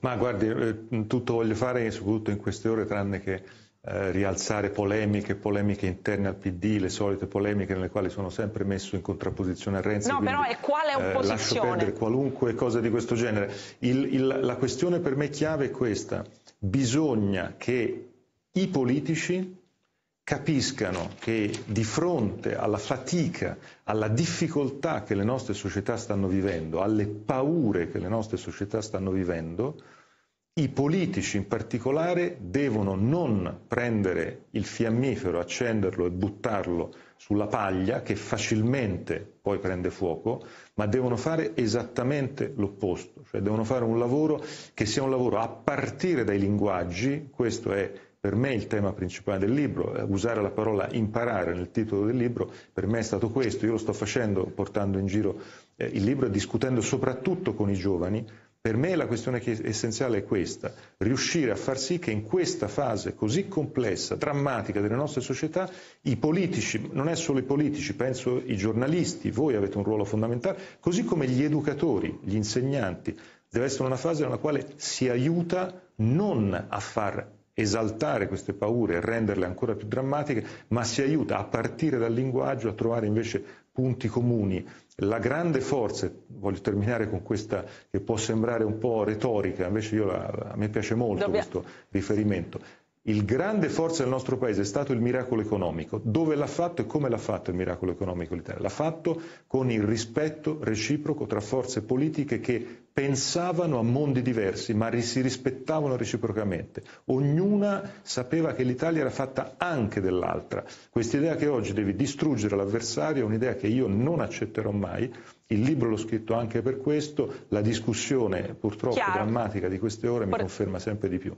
Ma guardi, eh, tutto voglio fare, soprattutto in queste ore, tranne che eh, rialzare polemiche, polemiche interne al PD, le solite polemiche nelle quali sono sempre messo in contrapposizione a Renzi. No, quindi, però è quale opposizione? Eh, lascio perdere qualunque cosa di questo genere. Il, il, la questione per me chiave è questa. Bisogna che i politici capiscano che di fronte alla fatica, alla difficoltà che le nostre società stanno vivendo, alle paure che le nostre società stanno vivendo, i politici in particolare devono non prendere il fiammifero, accenderlo e buttarlo sulla paglia che facilmente poi prende fuoco, ma devono fare esattamente l'opposto, cioè devono fare un lavoro che sia un lavoro a partire dai linguaggi, questo è per me il tema principale del libro, eh, usare la parola imparare nel titolo del libro, per me è stato questo, io lo sto facendo portando in giro eh, il libro e discutendo soprattutto con i giovani, per me la questione essenziale è questa, riuscire a far sì che in questa fase così complessa, drammatica delle nostre società, i politici, non è solo i politici, penso i giornalisti, voi avete un ruolo fondamentale, così come gli educatori, gli insegnanti, deve essere una fase nella quale si aiuta non a far esaltare queste paure e renderle ancora più drammatiche, ma si aiuta a partire dal linguaggio a trovare invece punti comuni. La grande forza, voglio terminare con questa che può sembrare un po' retorica, invece la, a me piace molto Dobbia... questo riferimento, il grande forza del nostro paese è stato il miracolo economico. Dove l'ha fatto e come l'ha fatto il miracolo economico l'Italia? L'ha fatto con il rispetto reciproco tra forze politiche che pensavano a mondi diversi, ma si rispettavano reciprocamente. Ognuna sapeva che l'Italia era fatta anche dell'altra. Questa idea che oggi devi distruggere l'avversario è un'idea che io non accetterò mai. Il libro l'ho scritto anche per questo, la discussione purtroppo Chiaro. drammatica di queste ore mi conferma sempre di più.